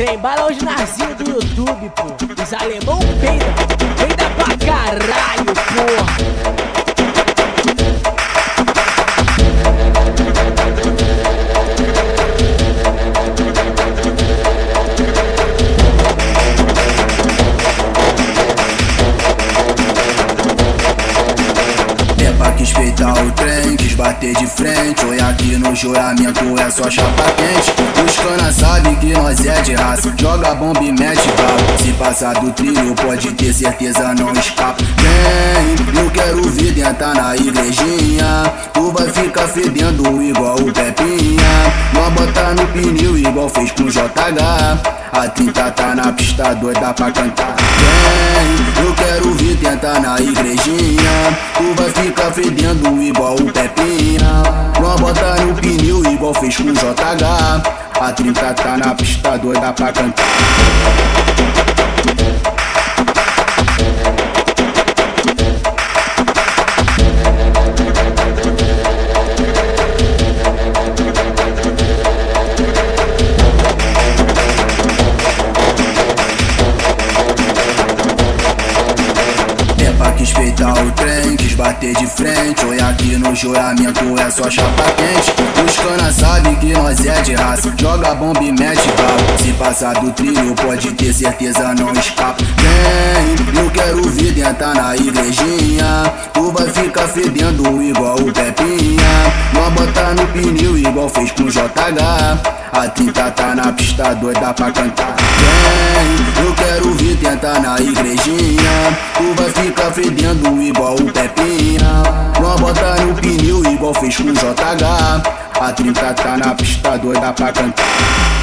Trem bala hoje narzinho do YouTube, pô. Os alemão peida, peida pra caralho, quis peitar o trem, quis bater de frente. Oi, aqui no juramento é só chapa quente. Os cana sabe que nós é de raça. Joga bomba e mete bala. Se passar do trilho, pode ter certeza não escapa. Vem, eu quero ver dentro na igrejinha. Tu vai ficar fedendo igual o Pepinha. Nós botar no pneu igual fez com o JH. A tinta tá na pista doida pra cantar. Vem, eu quero vir tentar na igrejinha. Fedendo igual o Pepinha. Nós bota no pneu igual fez com o JH. A 30 tá na pista doida pra cantar. Quis peitar o trem, quis bater de frente. Oi, aqui no juramento é só chapa quente. Os cana sabe que nós é de raça. Joga bomba e mete bala. Se passar do trilho, pode ter certeza não escapa. Vem, eu quero ver dentro na igrejinha. Tu vai ficar fedendo igual o Pepinha. Nós botar no pneu igual fez com o JH. A tinta tá na pista doida pra cantar. Vem, eu quero vir tentar na igrejinha. Fedendo igual o Pepinha. Nós bota no pneu igual fez com o JH. A 30 tá na pista doida pra cantar.